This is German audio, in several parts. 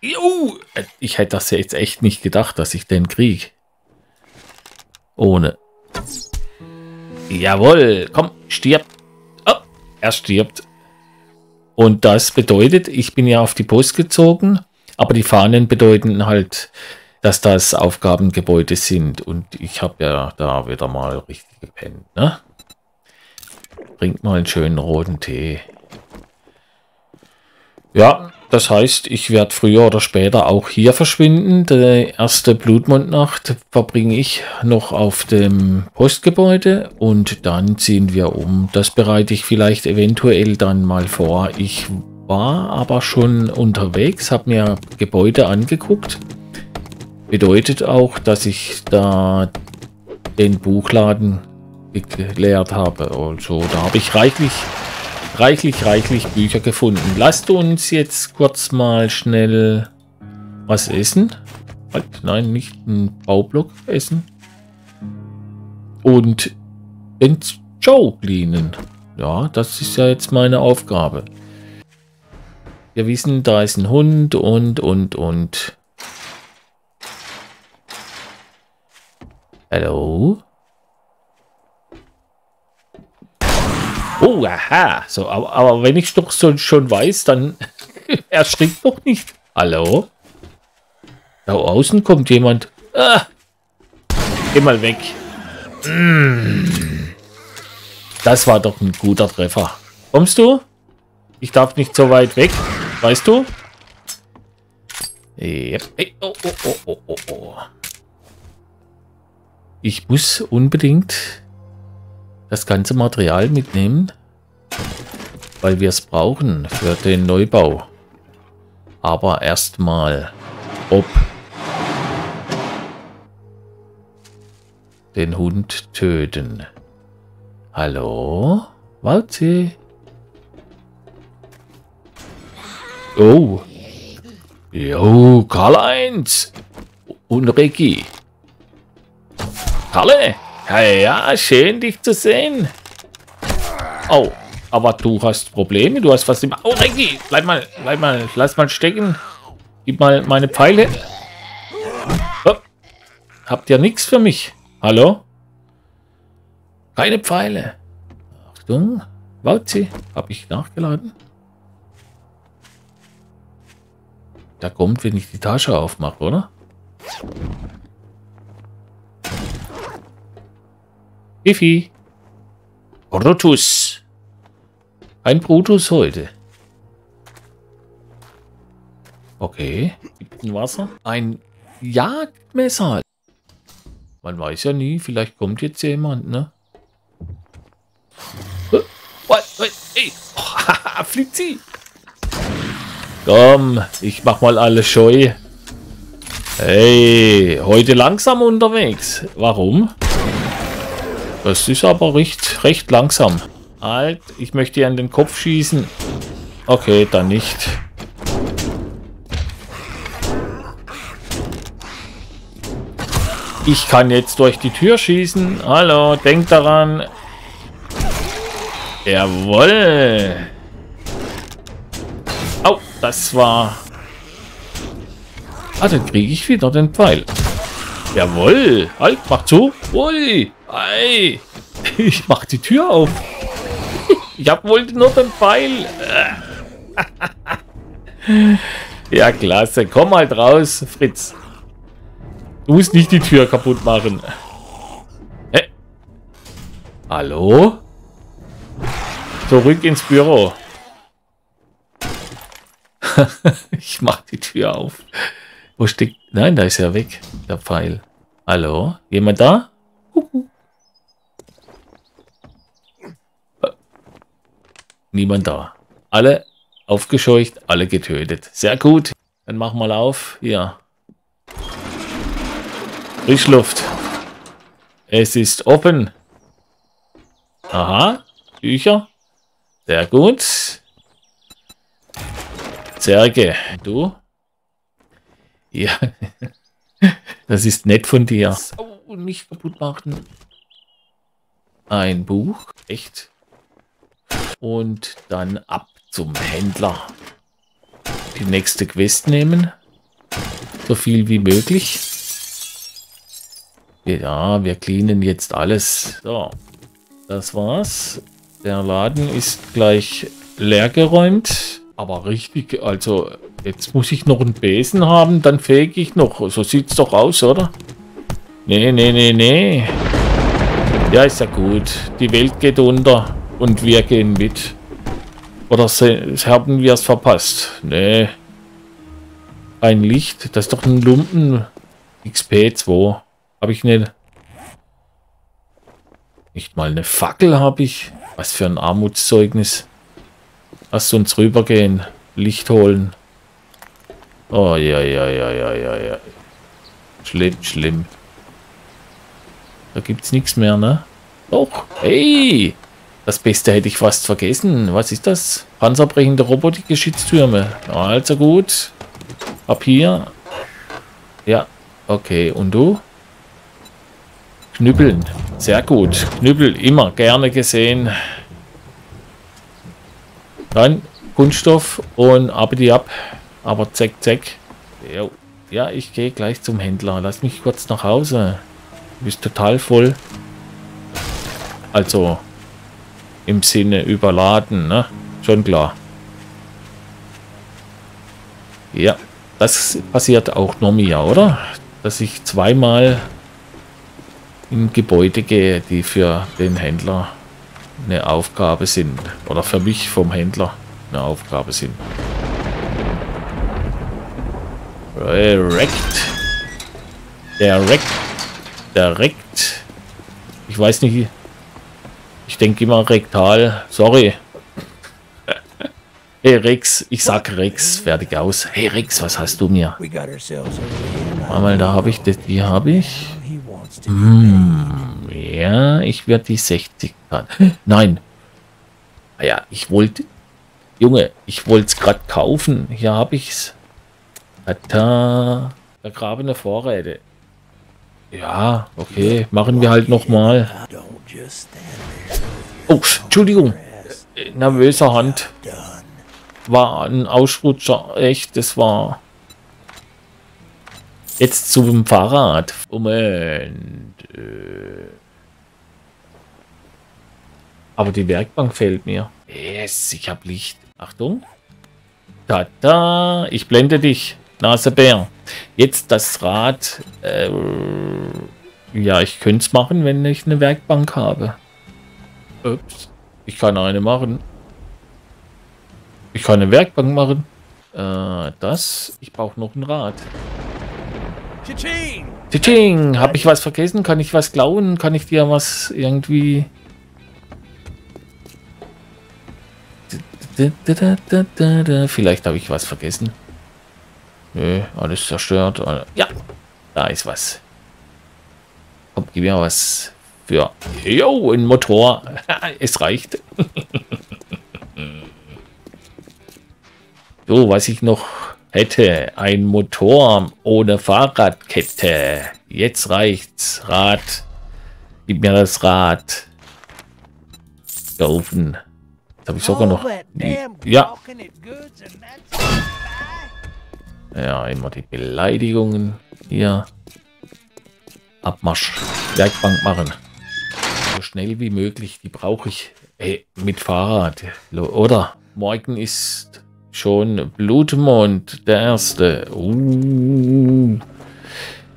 Juhu. Ich hätte das jetzt echt nicht gedacht, dass ich den krieg. Ohne. Jawohl, komm, stirb. Oh, er stirbt. Und das bedeutet, ich bin ja auf die Post gezogen, aber die Fahnen bedeuten halt, dass das Aufgabengebäude sind. Und ich habe ja da wieder mal richtig gepennt. Ne? Bringt mal einen schönen roten Tee. Ja, das heißt, ich werde früher oder später auch hier verschwinden. Die erste Blutmondnacht verbringe ich noch auf dem Postgebäude und dann ziehen wir um. Das bereite ich vielleicht eventuell dann mal vor. Ich war aber schon unterwegs, habe mir Gebäude angeguckt. Bedeutet auch, dass ich da den Buchladen geleert habe. Also da habe ich reichlich reichlich, reichlich Bücher gefunden. Lasst uns jetzt kurz mal schnell was essen. Halt, nein, nicht einen Baublock essen. Und ins Joe cleanen. Ja, das ist ja jetzt meine Aufgabe. Wir wissen, da ist ein Hund und, und, und. Hallo? Oh, aha. So, aber, aber wenn ich doch so, schon weiß, dann erschrickt doch nicht. Hallo? Da außen kommt jemand. Ah. Geh mal weg. Mm. Das war doch ein guter Treffer. Kommst du? Ich darf nicht so weit weg. Weißt du? Yep. Hey, oh, oh, oh, oh, oh, oh. Ich muss unbedingt das ganze Material mitnehmen, weil wir es brauchen für den Neubau. Aber erstmal, ob den Hund töten. Hallo? Warte. Oh. Jo, Karl-Heinz. Und Ricky. Kalle. Ja, ja, schön dich zu sehen. Oh, aber du hast Probleme. Du hast was im... Oh, Reggie, bleib mal, bleib mal, lass mal stecken. Gib mal meine Pfeile. Oh. Habt ihr nichts für mich? Hallo? Keine Pfeile. Achtung. Wauzi, habe ich nachgeladen? Da kommt, wenn ich die Tasche aufmache, oder? Fifi. Brutus. Ein Brutus heute. Okay. Gibt ein Wasser. Ein Jagdmesser. Man weiß ja nie, vielleicht kommt jetzt jemand, ne? Hey. Oh, fliegt sie. Komm, ich mach mal alle scheu. Hey, heute langsam unterwegs. Warum? Das ist aber recht, recht langsam. Halt, ich möchte an den Kopf schießen. Okay, dann nicht. Ich kann jetzt durch die Tür schießen. Hallo, denkt daran. Jawoll. Au, das war... Ah, dann kriege ich wieder den Pfeil. Jawoll. Halt, mach zu. Ui. Ei. Ich mach die Tür auf. Ich hab wohl nur den Pfeil. Ja, klasse. Komm halt raus, Fritz. Du musst nicht die Tür kaputt machen. Hä? Hallo? Zurück ins Büro. ich mach die Tür auf. Wo steckt... Nein, da ist er weg, der Pfeil. Hallo? Jemand da? Niemand da. Alle aufgescheucht, alle getötet. Sehr gut. Dann mach mal auf. Hier. Frischluft. Es ist offen. Aha. Bücher. Sehr gut. Zerge. Du? Ja. Das ist nett von dir. Oh, nicht kaputt machen. Ein Buch. Echt? Und dann ab zum Händler. Die nächste Quest nehmen. So viel wie möglich. Ja, wir cleanen jetzt alles. So, das war's. Der Laden ist gleich leer geräumt. Aber richtig, also jetzt muss ich noch einen Besen haben, dann fege ich noch. So sieht's doch aus, oder? Nee, nee, nee, nee. Ja, ist ja gut. Die Welt geht unter und wir gehen mit. Oder haben wir es verpasst? Nee. Ein Licht, das ist doch ein Lumpen XP2. Habe ich nicht. Nicht mal eine Fackel habe ich. Was für ein Armutszeugnis. Lass uns rübergehen. Licht holen. Oh, ja, ja, ja, ja, ja, ja. Schlimm, schlimm. Da gibt's nichts mehr, ne? Doch. Hey! Das Beste hätte ich fast vergessen. Was ist das? Panzerbrechende Robotikgeschütztürme. Also gut. Ab hier. Ja, okay. Und du? Knüppeln. Sehr gut. Knüppel immer gerne gesehen. Dann Kunststoff und ab die ab. Aber zack, zack. Ja, ich gehe gleich zum Händler. Lass mich kurz nach Hause. Du bist total voll. Also im Sinne überladen, ne? Schon klar. Ja, das passiert auch nur mir, oder? Dass ich zweimal in Gebäude gehe, die für den Händler eine Aufgabe sind. Oder für mich vom Händler eine Aufgabe sind. Direkt. Direkt. Direkt. Ich weiß nicht. Ich denke immer rektal. Sorry. Hey Rex, ich sag Rex, fertig aus. Hey Rex, was hast du mir? Mal, da habe ich das, die habe ich. Hm, ja, ich werde die 60 Nein. Ah ja, ich wollte. Junge, ich wollte es gerade kaufen. Hier habe ich es. Da, vergrabene Vorräte. Ja, okay, machen wir halt nochmal. Oh, Entschuldigung. Nervöser Hand. War ein Ausrutscher. Echt, das war... Jetzt zum Fahrrad. Moment. Äh. Aber die Werkbank fehlt mir. Yes, ich habe Licht. Achtung. Da, da. Ich blende dich. Nasebär. Jetzt das Rad. Äh, ja, ich könnte es machen, wenn ich eine Werkbank habe. Ups. Ich kann eine machen. Ich kann eine Werkbank machen. Äh, das. Ich brauche noch ein Rad. Tsching! Habe ich was vergessen? Kann ich was klauen? Kann ich dir was irgendwie... Vielleicht habe ich was vergessen. Nö, alles zerstört. Ja, da ist was. Komm, gib mir was für... Jo, ein Motor. es reicht. so, was ich noch hätte. Ein Motor ohne Fahrradkette. Jetzt reicht's. Rad. Gib mir das Rad. Kaufen. Jetzt habe ich sogar noch... Ja. Ja, immer die Beleidigungen hier. Abmarsch. Werkbank machen. So schnell wie möglich. Die brauche ich ey, mit Fahrrad. Oder? Morgen ist schon Blutmond, der erste. Uh,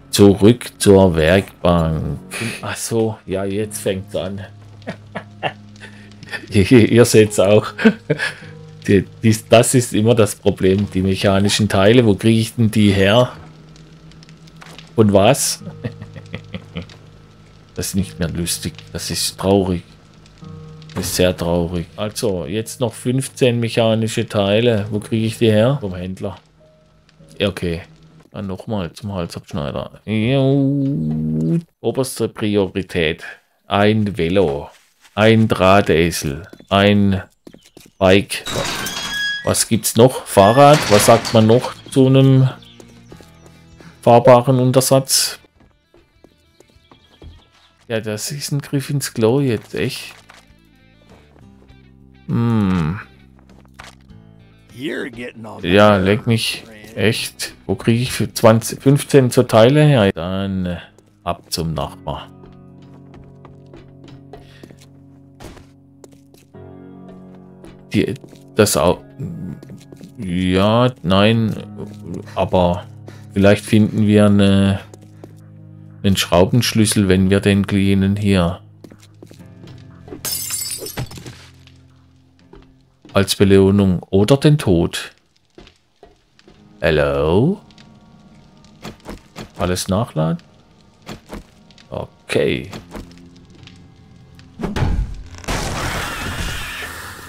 zurück zur Werkbank. Ach so, ja, jetzt fängt es an. Ihr seht es auch. Die, die, das ist immer das Problem, die mechanischen Teile. Wo kriege ich denn die her? Und was? das ist nicht mehr lustig. Das ist traurig. Das ist sehr traurig. Also, jetzt noch 15 mechanische Teile. Wo kriege ich die her? Vom Händler. Okay. Dann nochmal zum Halsabschneider. Oberste Priorität. Ein Velo. Ein Drahtesel. Ein Bike. Was gibt's noch? Fahrrad. Was sagt man noch zu einem fahrbaren Untersatz? Ja, das ist ein Griff ins Klo jetzt, echt. Hm. Ja, leck mich. Echt? Wo kriege ich für 20, 15 zur Teile her? Dann äh, ab zum Nachbar. Die, das auch. Ja, nein, aber vielleicht finden wir eine, einen Schraubenschlüssel, wenn wir den Kleinen hier als Belohnung oder den Tod. Hello? Alles nachladen? Okay.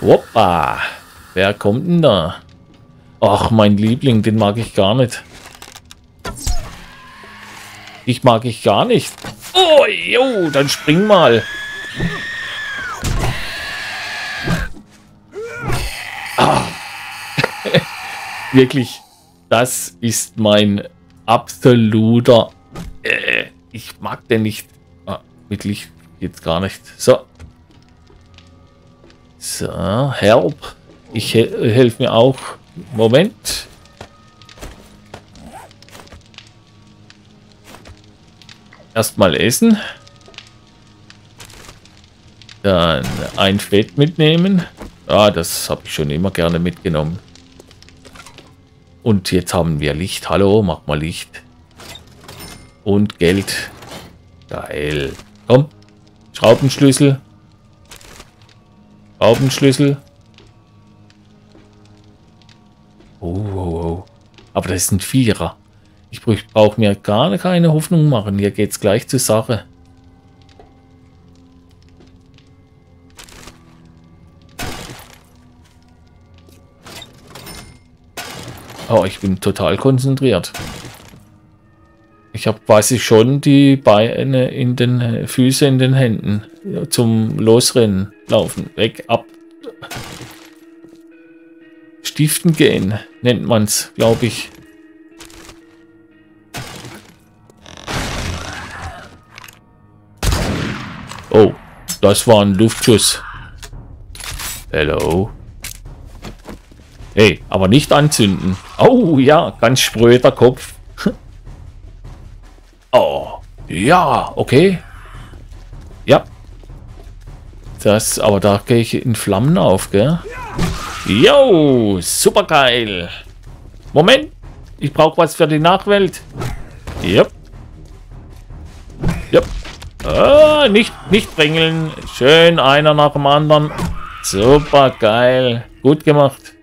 Woppa. Wer kommt denn da? Ach, mein Liebling, den mag ich gar nicht. Ich mag ich gar nicht. Oh, jo, dann spring mal. Ah. Wirklich das ist mein absoluter... Äh, ich mag den nicht. Ah, Licht geht's gar nicht. So. So, help. Ich he helfe mir auch. Moment. Erstmal essen. Dann ein Fett mitnehmen. Ah, das habe ich schon immer gerne mitgenommen. Und jetzt haben wir Licht. Hallo, mach mal Licht. Und Geld. Geil. Komm. Schraubenschlüssel. Schraubenschlüssel. Oh, oh, oh. Aber das ist ein Vierer. Ich brauche mir gar keine Hoffnung machen. Hier geht es gleich zur Sache. Oh, ich bin total konzentriert. Ich habe quasi schon die Beine in den äh, Füße in den Händen zum Losrennen laufen. Weg, ab. Stiften gehen nennt man es, glaube ich. Oh, das war ein Luftschuss. Hello. Hey, aber nicht anzünden. Oh ja, ganz spröder Kopf. oh, ja, okay. Das, aber da gehe ich in Flammen auf, gell? Jo, super geil. Moment, ich brauche was für die Nachwelt. Yep. Yep. Ah, nicht, nicht bringeln. Schön, einer nach dem anderen. Super geil. Gut gemacht.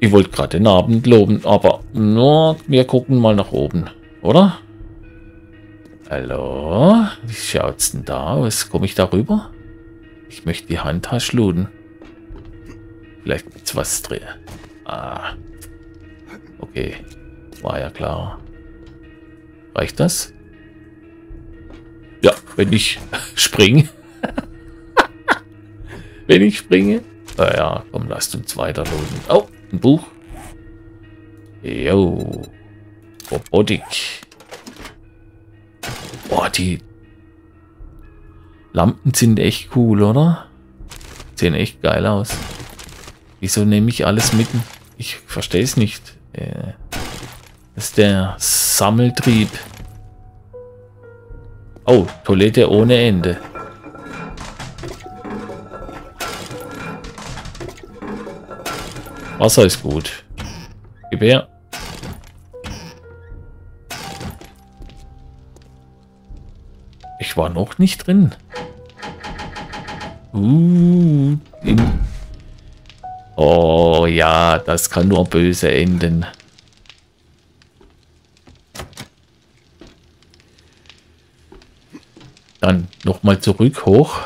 Ich wollte gerade den Abend loben, aber nur wir gucken mal nach oben, oder? Hallo? Wie schaut's denn da aus? Komme ich da rüber? Ich möchte die Handtasche looten. Vielleicht gibt's was drin. Ah. Okay. War ja klar. Reicht das? Ja, wenn ich springe. wenn ich springe. Naja, komm, lasst uns weiter loten. Oh, ein Buch. Jo. Robotik. Boah, die Lampen sind echt cool, oder? Sehen echt geil aus. Wieso nehme ich alles mitten? Ich verstehe es nicht. Äh, das ist der Sammeltrieb. Oh, Toilette ohne Ende. Wasser ist gut. Gib her. Ich war noch nicht drin. Uh, oh ja, das kann nur böse enden. Dann nochmal zurück hoch.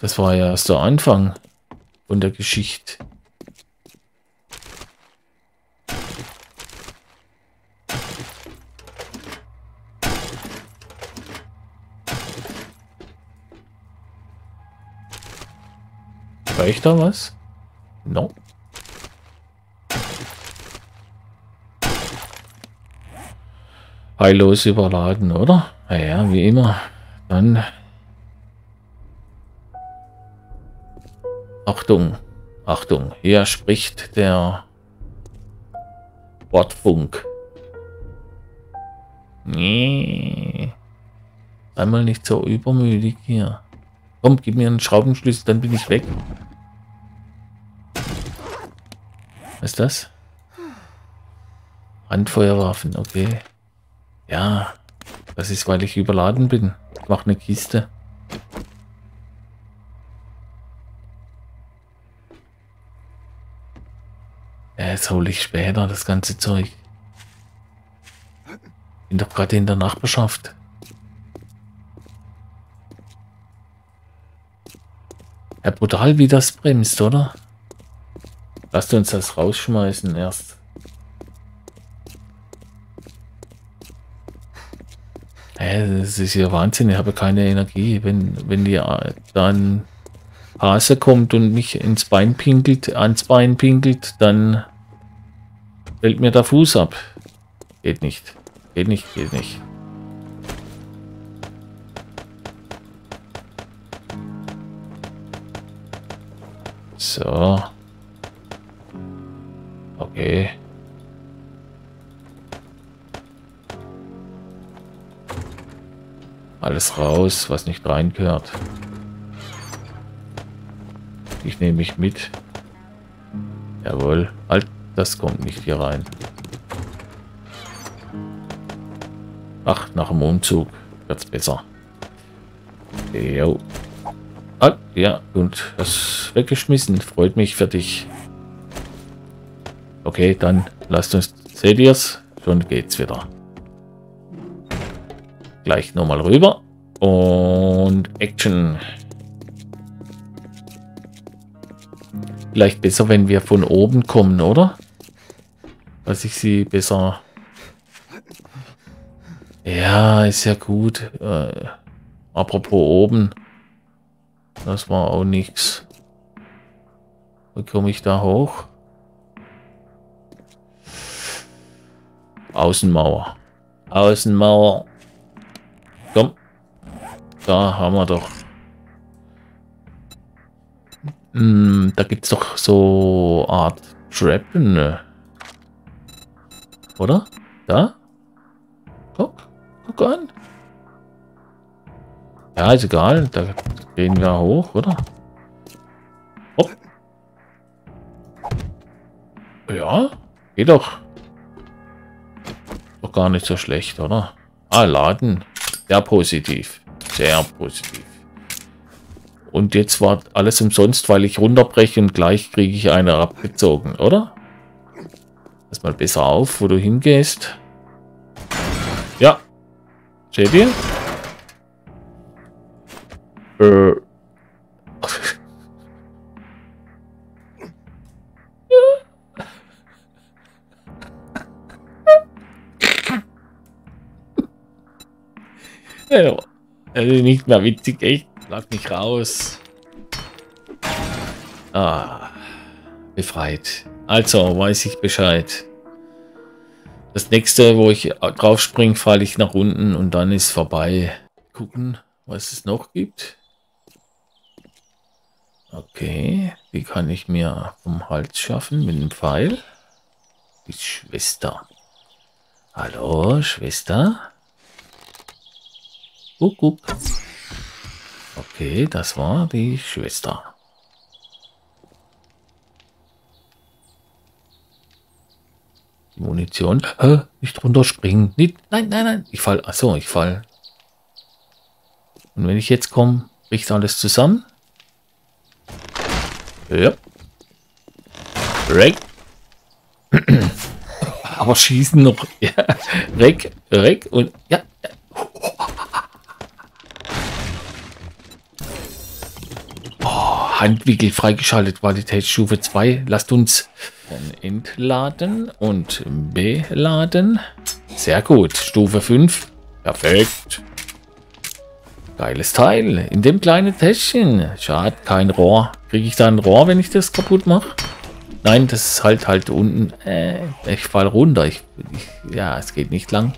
Das war ja erst der Anfang von der Geschichte. Reicht da was? No. Heillos überladen, oder? Naja, wie immer. Dann Achtung, Achtung, hier spricht der Wortfunk. Nee. Einmal nicht so übermütig hier. Komm, gib mir einen Schraubenschlüssel, dann bin ich weg. Was ist das? Handfeuerwaffen, okay. Ja, das ist, weil ich überladen bin. Ich mache eine Kiste. Ja, jetzt hole ich später das ganze Zeug. Bin doch gerade in der Nachbarschaft. Ja, brutal, wie das bremst, oder? Lasst uns das rausschmeißen erst. Äh, das ist ja Wahnsinn, ich habe keine Energie. Wenn, wenn die äh, dann Hase kommt und mich ins Bein pinkelt, ans Bein pinkelt, dann fällt mir der Fuß ab. Geht nicht. Geht nicht, geht nicht. So. Okay. Alles raus, was nicht reingehört. Ich nehme mich mit. Jawohl. Halt, das kommt nicht hier rein. Ach, nach dem Umzug wird's besser. Jo. Ah, ja, und das weggeschmissen. Freut mich für dich. Okay, dann lasst uns. Seht ihr's? Schon geht's wieder. Gleich nochmal rüber. Und Action. Vielleicht besser, wenn wir von oben kommen, oder? Dass ich sie besser... Ja, ist ja gut. Äh, apropos oben. Das war auch nichts. Wie komme ich da hoch? Außenmauer. Außenmauer. Komm. Da haben wir doch. Hm, da gibt es doch so Art Treppen. Ne? Oder? Da? Guck. Guck an. Ja, ist egal. Da gehen wir hoch, oder? Hopp. Ja, geht doch. Gar nicht so schlecht, oder? Ah, Laden. Sehr positiv. Sehr positiv. Und jetzt war alles umsonst, weil ich runterbreche und gleich kriege ich eine abgezogen, oder? Pass mal besser auf, wo du hingehst. Ja. Seht ihr? Äh. Also nicht mehr witzig, echt. Lag mich raus. Ah, befreit. Also, weiß ich Bescheid. Das nächste, wo ich drauf springe, falle ich nach unten und dann ist vorbei. Gucken, was es noch gibt. Okay, wie kann ich mir vom Hals schaffen mit dem Pfeil? Die Schwester. Hallo, Schwester? Guck. Okay, das war die Schwester. Die Munition. Hä? Nicht runterspringen. Nicht, nein, nein, nein. Ich fall. Achso, ich fall. Und wenn ich jetzt komme, bricht alles zusammen. Ja. Reg. Aber schießen noch. Ja. Reg, Reg und ja. Handwickel freigeschaltet, Qualitätsstufe 2. Lasst uns entladen und beladen. Sehr gut. Stufe 5. Perfekt. Geiles Teil. In dem kleinen Täschchen. Schade, kein Rohr. Kriege ich da ein Rohr, wenn ich das kaputt mache? Nein, das ist halt halt unten. Äh, ich fall runter. Ich, ich, ja, es geht nicht lang.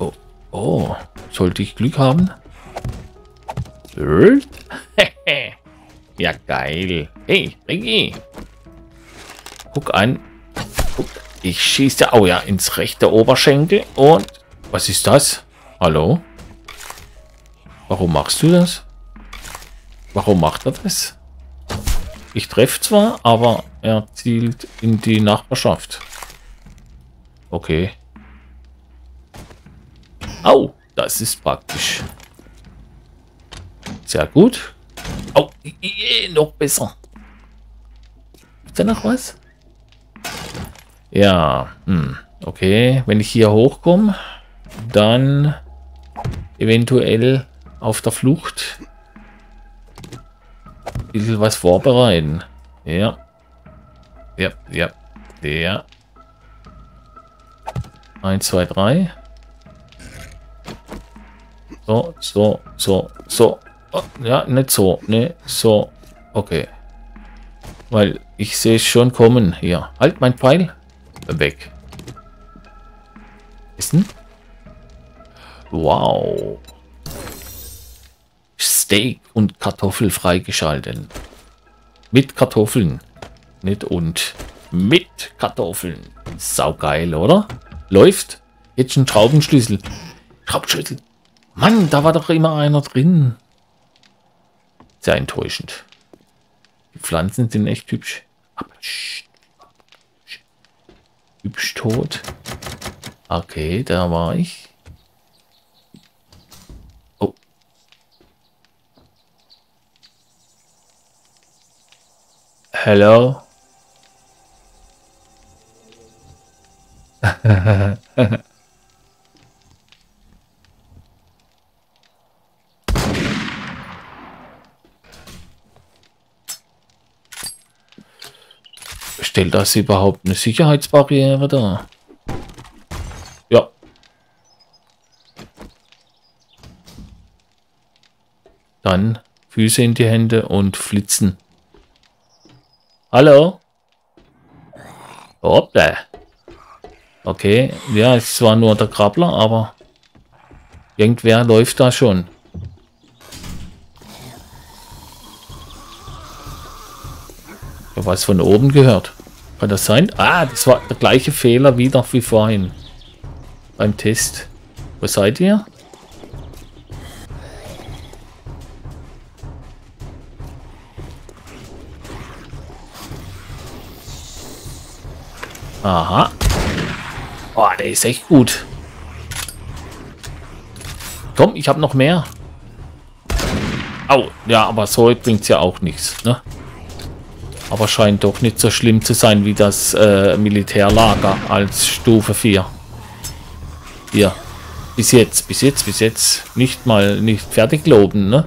Oh, oh. Sollte ich Glück haben? ja, geil. Hey, Ricky. Guck an. Guck. Ich schieße, oh ja, ins rechte Oberschenkel. Und, was ist das? Hallo? Warum machst du das? Warum macht er das? Ich treffe zwar, aber er zielt in die Nachbarschaft. Okay. Au, das ist praktisch. Sehr gut. Oh, noch besser. Ist da noch was? Ja, hm, okay. Wenn ich hier hochkomme, dann eventuell auf der Flucht ein bisschen was vorbereiten. Ja. Ja, ja, der. 1, 2, 3. So, so, so, so. Oh, ja, nicht so. Ne, so. Okay. Weil ich sehe es schon kommen. Hier. Halt mein Pfeil. Weg. Essen. Wow. Steak und Kartoffel freigeschalten. Mit Kartoffeln. Nicht und. Mit Kartoffeln. Saugeil, oder? Läuft. Jetzt ein Schraubenschlüssel. Schraubenschlüssel. Mann, da war doch immer einer drin. Sehr enttäuschend. Die Pflanzen sind echt hübsch. Aber hübsch tot. Okay, da war ich. Oh. Hello. Stellt das überhaupt eine Sicherheitsbarriere dar? Ja. Dann Füße in die Hände und flitzen. Hallo? Hoppla. Okay, ja, es war nur der Krabbler, aber irgendwer läuft da schon. Ich habe was von oben gehört. Kann das sein? Ah, das war der gleiche Fehler wieder wie vorhin. Beim Test. Wo seid ihr? Aha. Oh, der ist echt gut. Komm, ich habe noch mehr. Au, ja, aber so bringt es ja auch nichts, ne? Aber scheint doch nicht so schlimm zu sein wie das äh, Militärlager als Stufe 4. Hier. Bis jetzt, bis jetzt, bis jetzt. Nicht mal, nicht fertig loben, ne?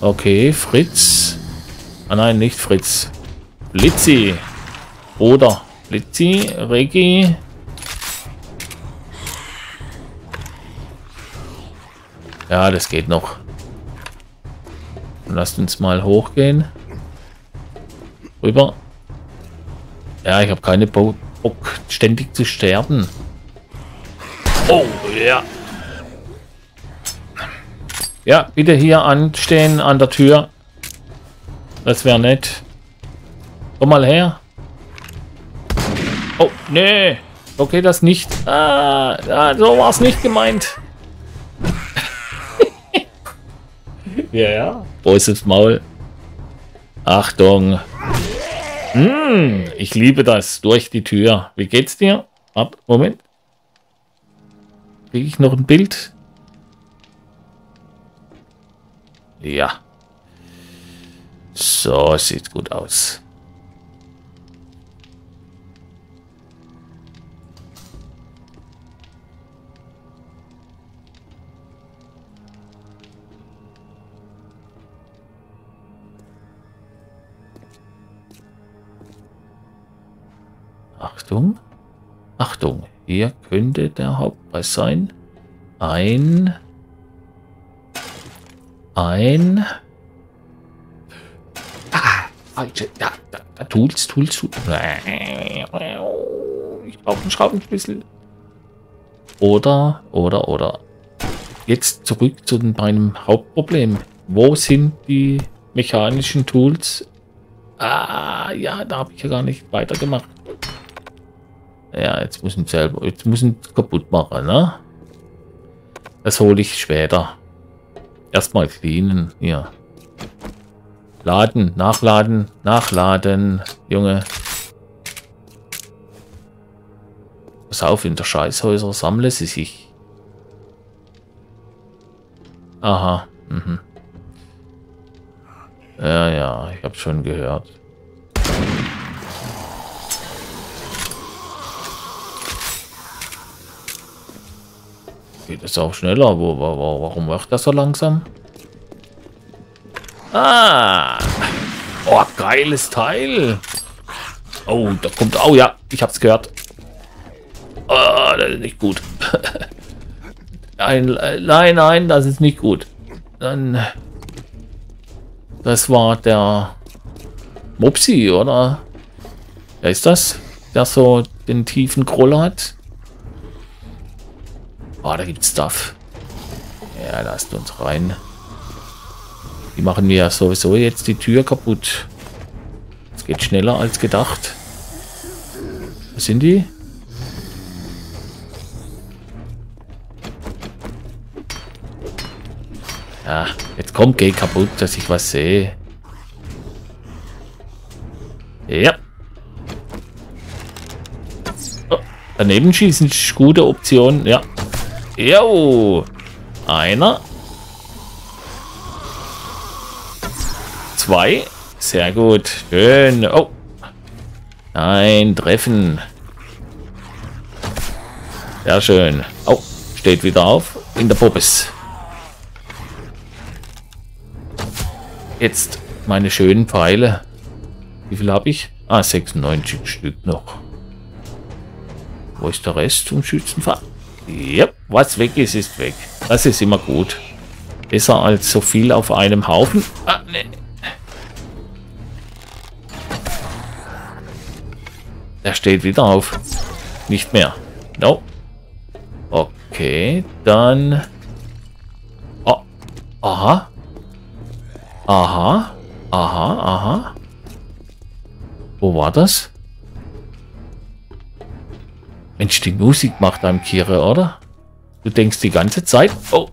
Okay, Fritz. Ah nein, nicht Fritz. Blitzi. Oder Blitzi, Regi. Ja, das geht noch. Lasst uns mal hochgehen. Rüber. Ja, ich habe keine Bock, ständig zu sterben. Oh, ja. Ja, bitte hier anstehen an der Tür. Das wäre nett. Komm mal her. Oh, nee. Okay, das nicht. Ah, ah so war es nicht gemeint. ja, ja. Großes Maul. Achtung. Hm, ich liebe das. Durch die Tür. Wie geht's dir? Ab, Moment. Kriege ich noch ein Bild? Ja. So, sieht gut aus. Achtung. Achtung. Hier könnte der Hauptpreis sein. Ein. Ein. Ah, falsche. Ja, da, da Tools, Tools, Tools. Ich brauche einen Schraubenschlüssel. Oder, oder, oder. jetzt zurück zu meinem Hauptproblem. Wo sind die mechanischen Tools? Ah, ja, da habe ich ja gar nicht weitergemacht. Ja, jetzt muss ich selber, jetzt muss ich kaputt machen, ne? Das hole ich später. Erstmal cleanen, hier. Laden, nachladen, nachladen, Junge. Pass auf, in der Scheißhäuser sammle sie sich. Aha, mhm. Ja, ja, ich habe schon gehört. Geht es auch schneller? Wo, wo, warum macht das so langsam? Ah! Oh, geiles Teil! Oh, da kommt... Oh ja, ich hab's gehört. Oh, das ist nicht gut. nein, nein, nein, das ist nicht gut. Dann... Das war der Mopsi, oder? Wer ist das? Der so den tiefen Groll hat? Oh, da gibt's Stuff. Ja, lasst uns rein. Die machen mir sowieso jetzt die Tür kaputt. Es geht schneller als gedacht. Was sind die? Ja, jetzt kommt, geh kaputt, dass ich was sehe. Ja. Oh, daneben schießen ist gute Option, ja. Jo. Einer. Zwei. Sehr gut. Schön. Oh. Nein, treffen. Sehr schön. Oh, steht wieder auf. In der Puppes. Jetzt meine schönen Pfeile. Wie viel habe ich? Ah, 96 Stück noch. Wo ist der Rest zum Schützenfach? Ja, was weg ist, ist weg. Das ist immer gut. Besser als so viel auf einem Haufen. Ah, nee. Der steht wieder auf. Nicht mehr. No. Okay, dann... Oh. Aha. Aha. Aha, aha. Wo war das? Mensch, die Musik macht einem Kire, oder? Du denkst die ganze Zeit... Oh.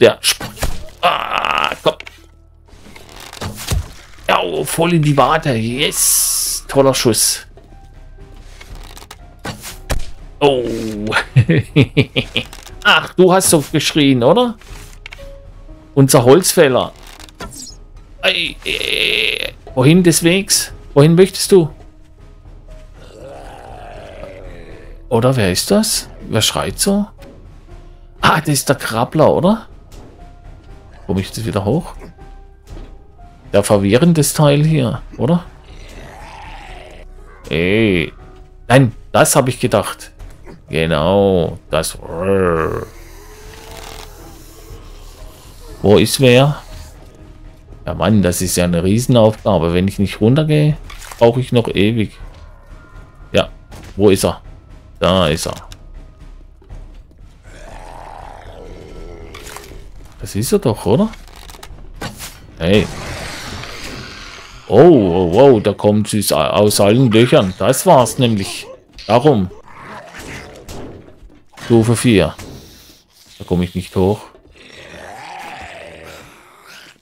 Der... Sp ah, komm. Ja, oh, voll in die Warte. Yes. Toller Schuss. Oh. Ach, du hast so geschrien, oder? Unser Holzfäller. Ei, äh, wohin des Wegs? Wohin möchtest du? Oder wer ist das? Wer schreit so? Ah, das ist der Krabbler, oder? Komme ich das wieder hoch? Der verwirrendes Teil hier, oder? Ey. Nein, das habe ich gedacht. Genau, das. Wo ist wer? Ja Mann, das ist ja eine Riesenaufgabe. Wenn ich nicht runtergehe, brauche ich noch ewig. Ja, wo ist er? Da ist er. Das ist er doch, oder? Hey. Oh, oh, oh, da kommt sie aus allen Löchern. Das war's nämlich. Darum. Stufe 4. Da komme ich nicht hoch.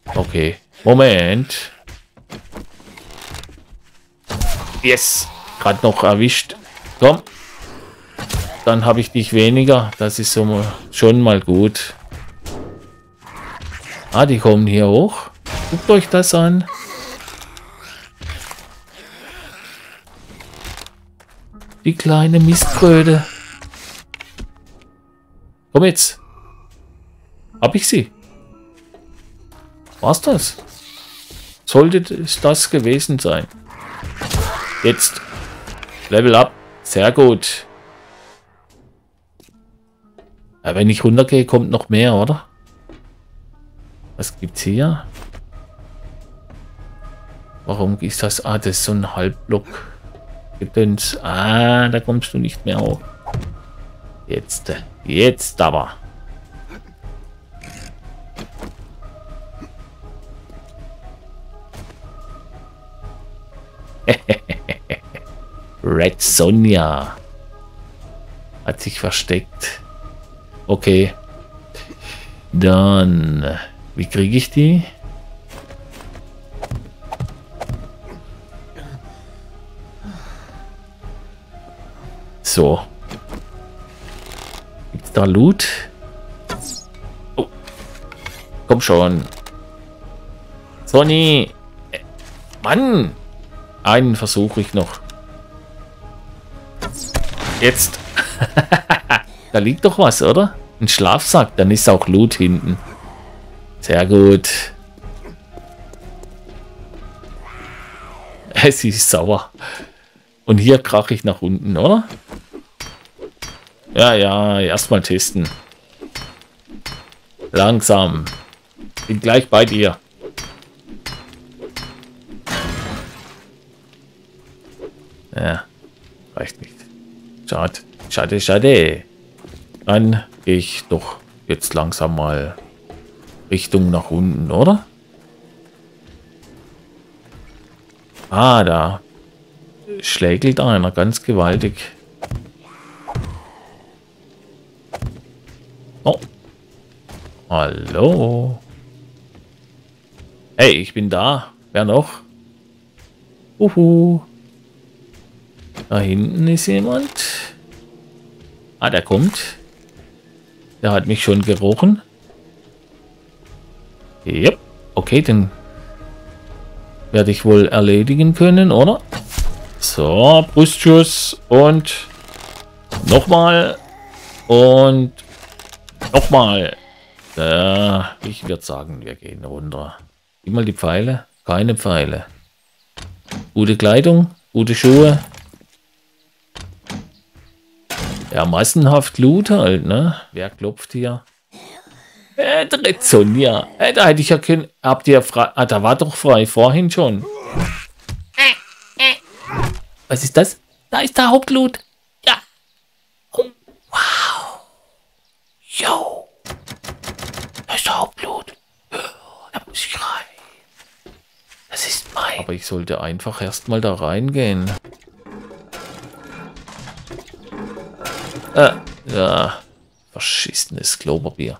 Okay. Moment. Yes. Gerade noch erwischt. Komm. Dann habe ich dich weniger. Das ist so schon mal gut. Ah, die kommen hier hoch. Guckt euch das an. Die kleine Mistkröte. Komm jetzt. Hab ich sie? War's das? Sollte es das gewesen sein? Jetzt. Level up. Sehr gut. Ja, wenn ich runtergehe, kommt noch mehr, oder? Was gibt's hier? Warum ist das? Ah, das ist so ein Halbblock. Gedöns. Ah, da kommst du nicht mehr hoch. Jetzt, jetzt aber. Red Sonja. Hat sich versteckt. Okay. Dann, wie kriege ich die? So. Gibt's da Loot? Oh. Komm schon. Sonny. Mann. Einen versuche ich noch. Jetzt. da liegt doch was, oder? Ein Schlafsack. Dann ist auch Loot hinten. Sehr gut. Sie ist sauer. Und hier krache ich nach unten, oder? Ja, ja, erstmal testen. Langsam. Bin gleich bei dir. Ja, reicht nicht. Schade, schade, schade. Dann gehe ich doch jetzt langsam mal Richtung nach unten, oder? Ah, da schlägelt einer ganz gewaltig. Oh. Hallo. Hey, ich bin da. Wer noch? Uhu. Da hinten ist jemand. Ah, der kommt. Der hat mich schon gerochen. Yep. Okay, den werde ich wohl erledigen können, oder? So, Brustschuss und nochmal und nochmal. Äh, ich würde sagen, wir gehen runter. Mal die Pfeile. Keine Pfeile. Gute Kleidung, gute Schuhe. Ja, massenhaft Loot halt, ne? Wer klopft hier? Äh, Dretzon, ja. Äh, da hätte ich ja können. Habt ihr frei. Ah, da war doch frei vorhin schon. Was ist das? Da ist der Hauptloot. Ja. Oh, wow. Yo. Da ist der Hauptloot. Da muss ich rein. Das ist mein. Aber ich sollte einfach erstmal da reingehen. Äh, ja. Verschissenes Klopapier.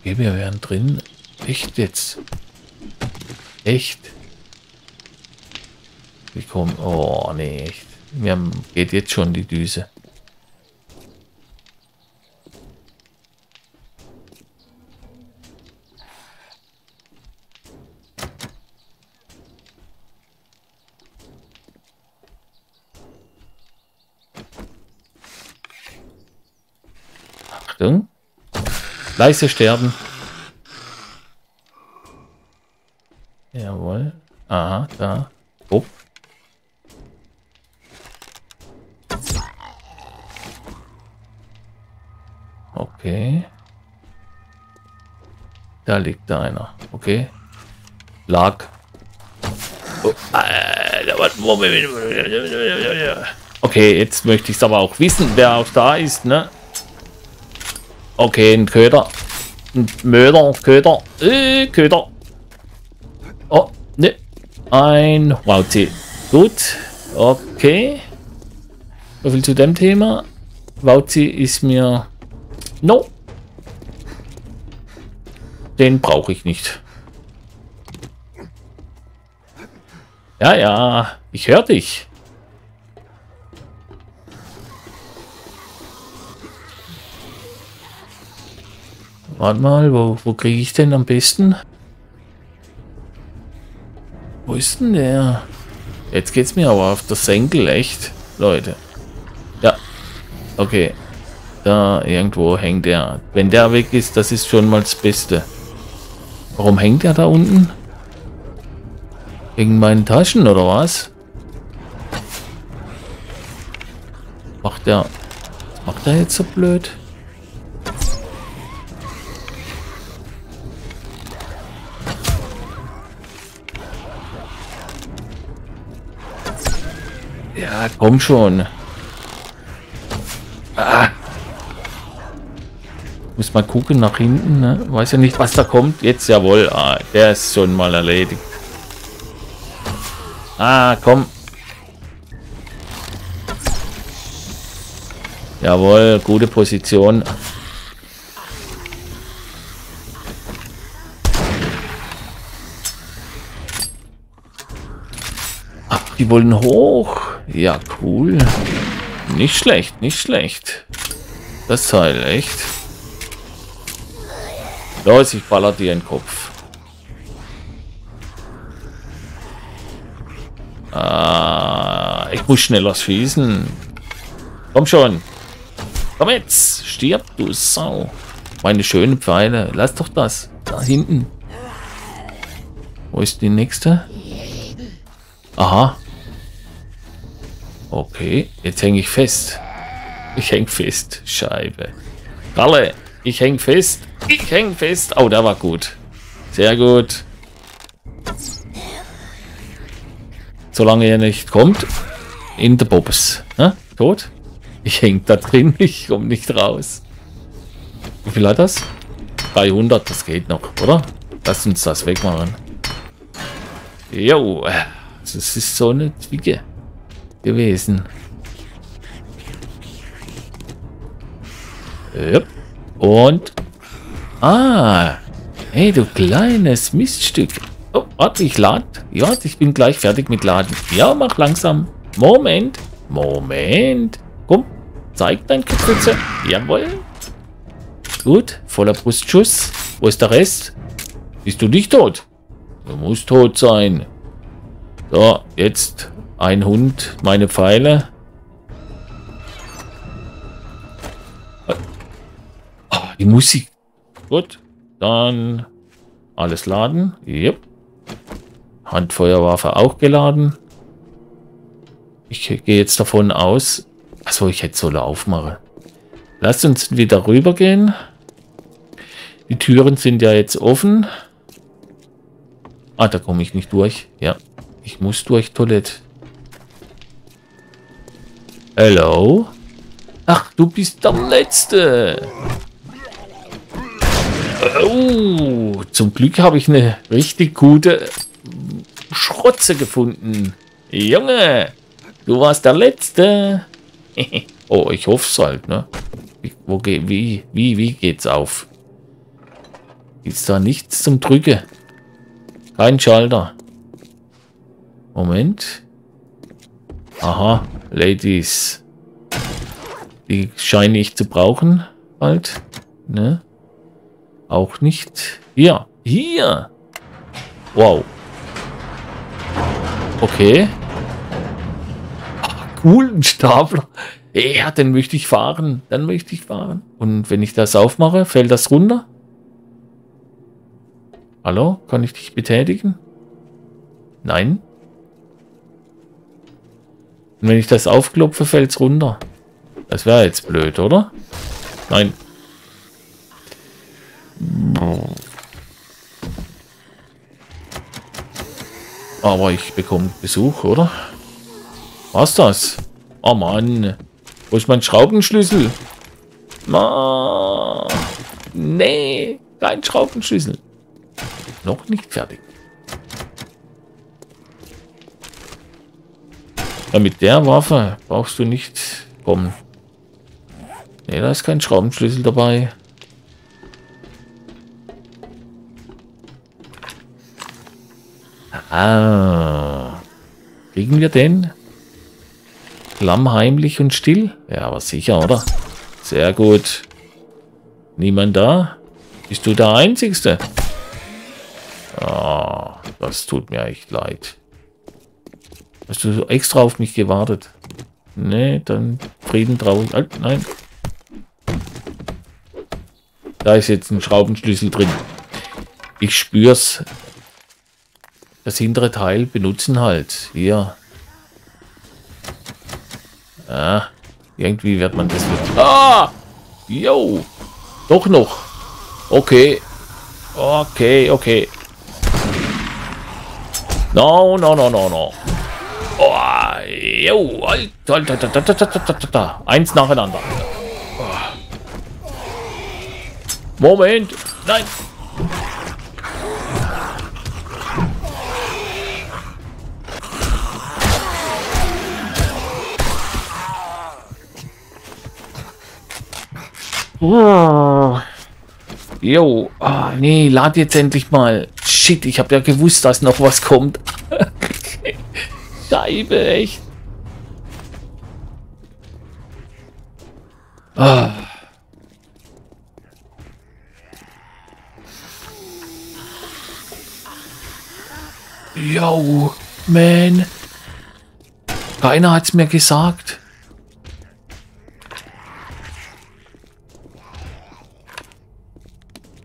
Okay, wir wären drin. Echt jetzt? Echt? Wie kommen? Oh, nee, echt. Mir geht jetzt schon die Düse. Achtung. Leise sterben. Jawohl. Aha, da. Oh. Okay. Da liegt da einer. Okay. Lag. Oh, okay, jetzt möchte ich es aber auch wissen, wer auch da ist, ne? Okay, ein Köder. Ein Möder, Köder. Äh, Köder. Oh, ne. Ein Wauzi. Gut. Okay. So viel zu dem Thema. Wauzi ist mir... No. Den brauche ich nicht. Ja, ja. Ich höre dich. Warte mal, wo, wo kriege ich denn am besten? Wo ist denn der? Jetzt geht's mir aber auf das Senkel, echt, Leute. Ja, okay. Da irgendwo hängt er. Wenn der weg ist, das ist schon mal das Beste. Warum hängt er da unten? Wegen meinen Taschen oder was? Macht der... Macht er jetzt so blöd? Ja, komm schon. Ah. Muss mal gucken nach hinten, ne? Weiß ja nicht, was da kommt. Jetzt jawohl. Ah, der ist schon mal erledigt. Ah, komm. Jawohl, gute Position. Ach, die wollen hoch. Ja, cool. Nicht schlecht, nicht schlecht. Das Teil, echt. Los, ich baller dir den Kopf. Ah, ich muss schneller schießen. Komm schon. Komm jetzt. Stirb, du Sau. Meine schönen Pfeile. Lass doch das. Da hinten. Wo ist die nächste? Aha. Okay, jetzt hänge ich fest. Ich häng fest. Scheibe. Ralle, ich häng fest. Ich häng fest. Oh, der war gut. Sehr gut. Solange er nicht kommt, in der Bobs. Ne? Tot? Ich häng da drin, ich komme nicht raus. Wie viel hat das? 300, das geht noch, oder? Lass uns das wegmachen. Jo, das ist so eine Zwicke gewesen. Und... Ah, hey, du kleines Miststück. Oh, warte, ich lade. Ja, ich bin gleich fertig mit Laden. Ja, mach langsam. Moment. Moment. Komm, zeig dein Kapitze. Jawohl. Gut, voller Brustschuss. Wo ist der Rest? Bist du nicht tot? Du musst tot sein. So, jetzt ein Hund, meine Pfeile. Oh, die Musik. Gut, dann alles laden. Yep. Handfeuerwaffe auch geladen. Ich gehe jetzt davon aus, achso, ich hätte Solar aufmachen. Lasst uns wieder rüber gehen. Die Türen sind ja jetzt offen. Ah, da komme ich nicht durch. Ja, ich muss durch Toilette. Hello? Ach, du bist der Letzte. Oh, zum Glück habe ich eine richtig gute Schrotze gefunden. Junge, du warst der Letzte. oh, ich hoffe es halt, ne? Wie, wo geht, wie, wie, wie geht's auf? Ist da nichts zum Drücken? Kein Schalter. Moment. Aha, Ladies. Die scheine ich zu brauchen bald. Ne? Auch nicht. Hier. Hier. Wow. Okay. Ach, cool, ein Stapler. Ja, den möchte ich fahren. Dann möchte ich fahren. Und wenn ich das aufmache, fällt das runter? Hallo? Kann ich dich betätigen? Nein. Und wenn ich das aufklopfe, fällt es runter. Das wäre jetzt blöd, oder? Nein. Aber ich bekomme Besuch, oder? Was das? Oh Mann. Wo ist mein Schraubenschlüssel? Ma nee, kein Schraubenschlüssel. Noch nicht fertig. Ja, mit der Waffe brauchst du nicht kommen. Ne, da ist kein Schraubenschlüssel dabei. Ah. Kriegen wir den? Klammheimlich und still? Ja, aber sicher, oder? Sehr gut. Niemand da? Bist du der Einzigste? Ah, das tut mir echt leid. Hast du extra auf mich gewartet? Nee, dann Frieden traurig. Halt, nein. Da ist jetzt ein Schraubenschlüssel drin. Ich spür's. Das hintere Teil benutzen halt. Hier. Ja, irgendwie wird man das mit. Ah! Yo! Doch noch. Okay. Okay, okay. No, no, no, no, no. Jo, Alter, Alter, Alter, Alter, Alter, Eins nacheinander. Moment. Nein. Oh. Jo, oh, nee, lad jetzt endlich mal. Shit, ich habe ja gewusst, dass noch was kommt. Scheibe, echt. Ah. Yo, man. Keiner hat's mir gesagt.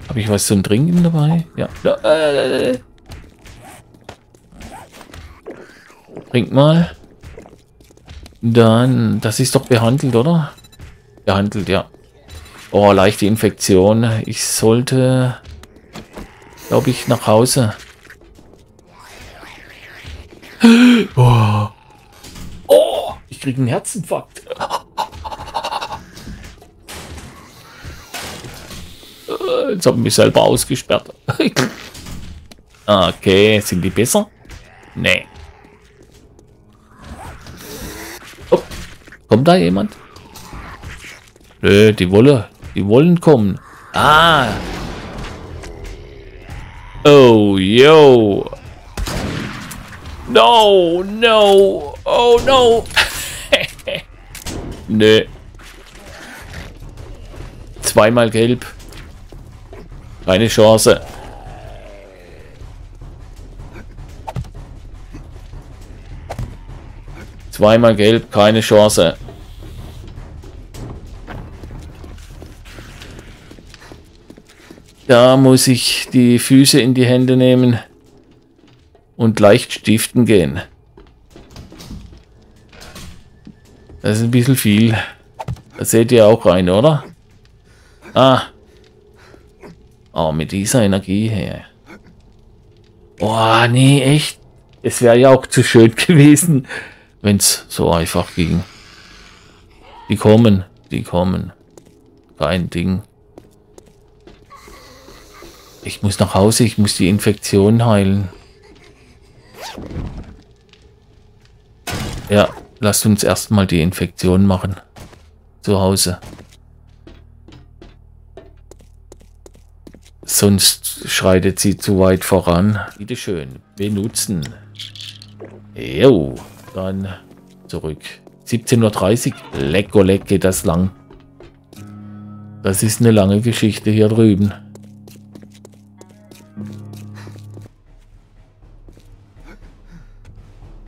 Habe ich was zum Trinken dabei? Ja. Äh, Trink mal. Dann, das ist doch behandelt, oder? Behandelt, ja. Oh, leichte Infektion. Ich sollte, glaube ich, nach Hause. Oh, oh ich kriege einen Herzinfarkt. Jetzt habe ich mich selber ausgesperrt. okay, sind die besser? Nee. Oh, kommt da jemand? Nö, die wolle, die wollen kommen. Ah. Oh, yo. No, no. Oh, no. Nö. Zweimal gelb. Keine Chance. Zweimal gelb, keine Chance. Da muss ich die Füße in die Hände nehmen und leicht stiften gehen. Das ist ein bisschen viel. Das seht ihr auch rein, oder? Ah, Oh, mit dieser Energie her. Oh, nee, echt. Es wäre ja auch zu schön gewesen, wenn es so einfach ging. Die kommen, die kommen. Kein Ding. Ich muss nach Hause, ich muss die Infektion heilen. Ja, lasst uns erstmal die Infektion machen. Zu Hause. Sonst schreitet sie zu weit voran. Bitte schön, benutzen. Jo, dann zurück. 17.30 Uhr. Lecko, leck geht das lang. Das ist eine lange Geschichte hier drüben.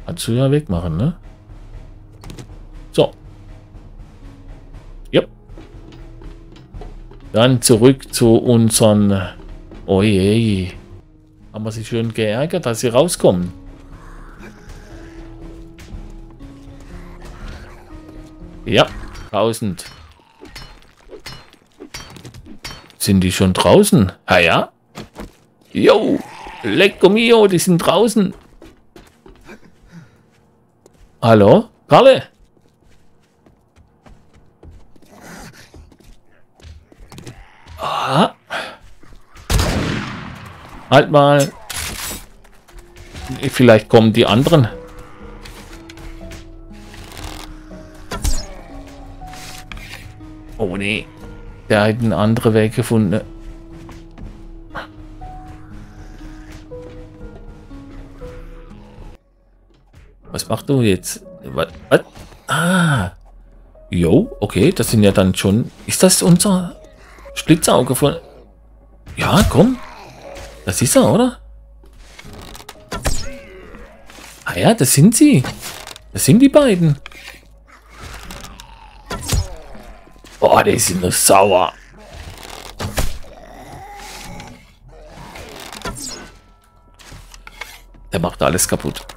Kannst du ja wegmachen, ne? So. Dann zurück zu unseren... Oh. Haben wir sich schön geärgert, dass sie rauskommen. Ja, 1000. Sind die schon draußen? Ah ja? Jo, lecco mio, die sind draußen. Hallo? Karle? Ah. Halt mal. Vielleicht kommen die anderen. Oh nee. Der hat einen anderen Weg gefunden. Was machst du jetzt? Was? Was? Ah. Jo, okay, das sind ja dann schon... Ist das unser Splitzauge von... Ja, komm. Das ist er, oder? Ah ja, das sind sie. Das sind die beiden. Boah, die sind nur sauer. Der macht alles kaputt.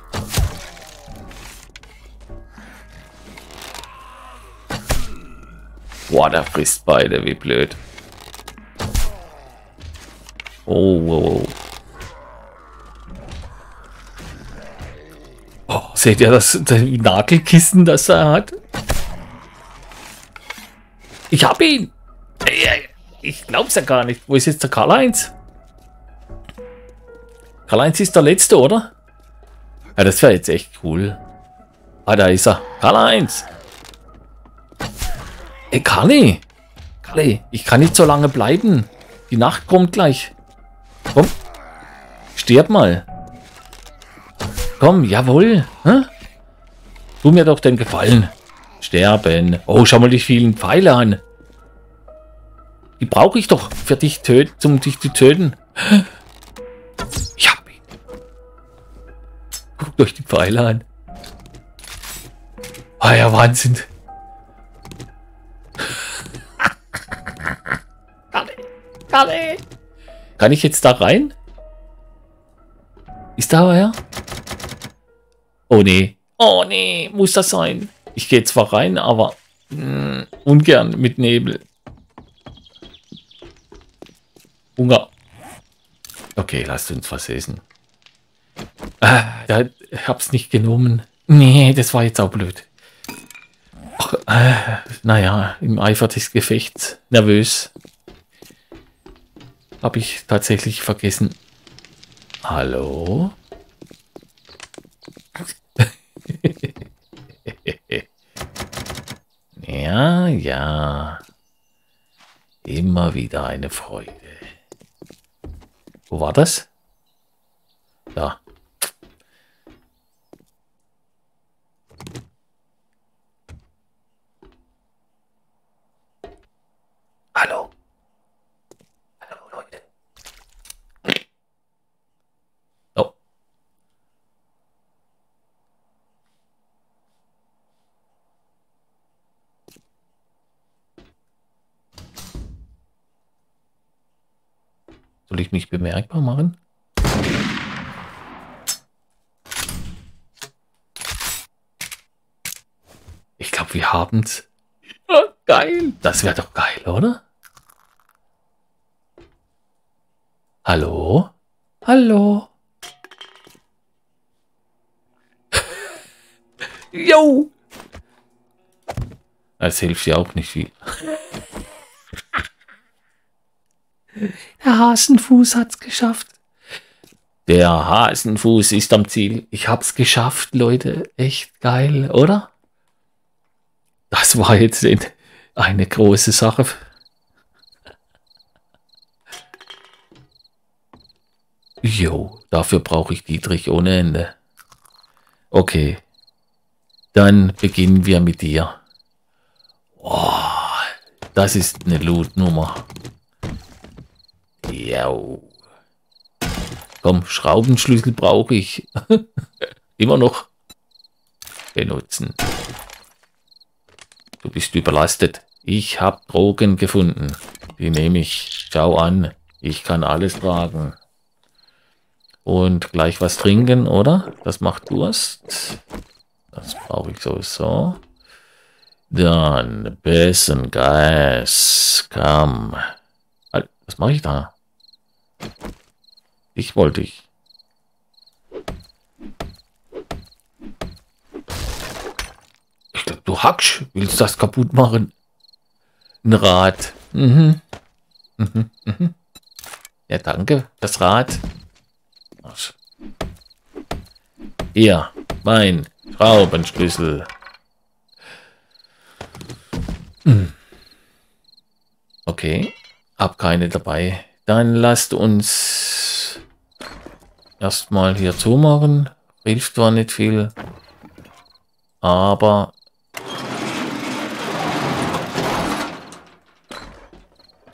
Boah, der frisst beide, wie blöd. Oh, oh, oh. Seht ihr das, das Nagelkissen, das er hat? Ich hab ihn! Ich glaub's ja gar nicht. Wo ist jetzt der Karl-Heinz? Karl-Heinz ist der Letzte, oder? Ja, das wäre jetzt echt cool. Ah, da ist er. Karl-Heinz! Ey, Karli! Karli, ich kann nicht so lange bleiben. Die Nacht kommt gleich. Komm. Stirb mal. Komm, jawohl. Hä? Tu mir doch den Gefallen. Sterben. Oh, schau mal die vielen Pfeile an. Die brauche ich doch für dich töten, um dich zu töten. Ich hab ihn. Guckt euch die Pfeile an. Ah ja, Wahnsinn. Kann ich jetzt da rein? Ist da er? Oh nee. Oh nee, muss das sein? Ich gehe zwar rein, aber mh, hm, ungern mit Nebel. Hunger. Okay, lasst uns was essen. Ah, da, ich hab's nicht genommen. Nee, das war jetzt auch blöd. Ach, äh, naja, im Eifer des Gefechts. Nervös. Habe ich tatsächlich vergessen. Hallo? ja, ja. Immer wieder eine Freude. Wo war das? Da. Hallo. Soll ich mich bemerkbar machen? Ich glaube, wir haben es. Ja, geil. Das wäre doch geil, oder? Hallo? Hallo? Jo! Das hilft ja auch nicht viel. Der Hasenfuß hat's geschafft. Der Hasenfuß ist am Ziel. Ich hab's geschafft, Leute. Echt geil, oder? Das war jetzt eine große Sache. Jo, dafür brauche ich Dietrich ohne Ende. Okay. Dann beginnen wir mit dir. Oh, das ist eine Loot-Nummer. Ja. Komm, Schraubenschlüssel brauche ich. Immer noch benutzen. Du bist überlastet. Ich habe Drogen gefunden. Die nehme ich. Schau an. Ich kann alles tragen. Und gleich was trinken, oder? Das macht Durst. Das brauche ich sowieso. Dann bisschen Gas. Komm. Was mache ich da? Ich wollte ich. Ich glaube, du Hacksch willst das kaputt machen. Ein Rad. Mhm. Mhm. Mhm. Ja, danke. Das Rad. Hier, mein Schraubenschlüssel. Hm. Okay, hab keine dabei. Dann lasst uns erstmal hier zumachen. Hilft zwar nicht viel, aber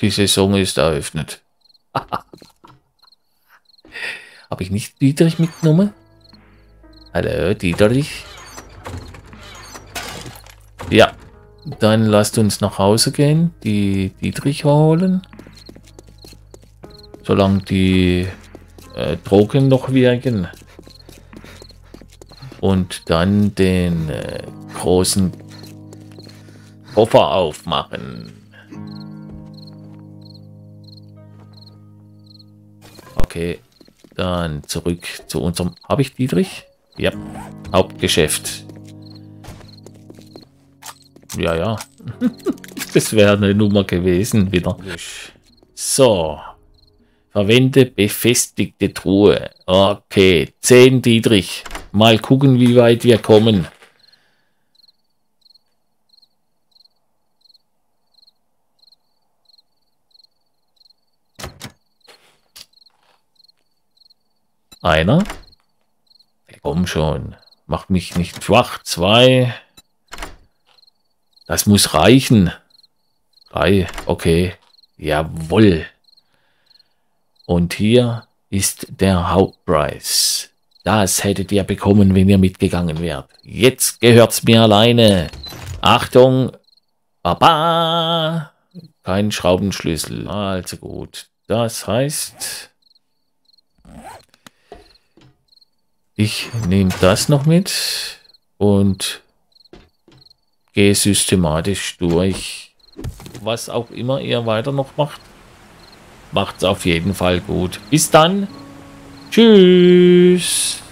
die Saison ist eröffnet. Habe ich nicht Dietrich mitgenommen? Hallo, Dietrich? Ja, dann lasst uns nach Hause gehen, die Dietrich holen solange die äh, Drogen noch wirken. Und dann den äh, großen Koffer aufmachen. Okay, dann zurück zu unserem... Habe ich Dietrich? Ja, Hauptgeschäft. Ja, ja. das wäre eine Nummer gewesen wieder. So. Verwende befestigte Truhe. Okay, 10 Dietrich. Mal gucken, wie weit wir kommen. Einer. Komm schon. Mach mich nicht schwach. Zwei. Das muss reichen. Drei. Okay. Jawohl. Und hier ist der Hauptpreis. Das hättet ihr bekommen, wenn ihr mitgegangen wärt. Jetzt gehört's mir alleine. Achtung. Baba. Kein Schraubenschlüssel. Also gut. Das heißt... Ich nehme das noch mit und gehe systematisch durch. Was auch immer ihr weiter noch macht, macht es auf jeden Fall gut. Bis dann. Tschüss.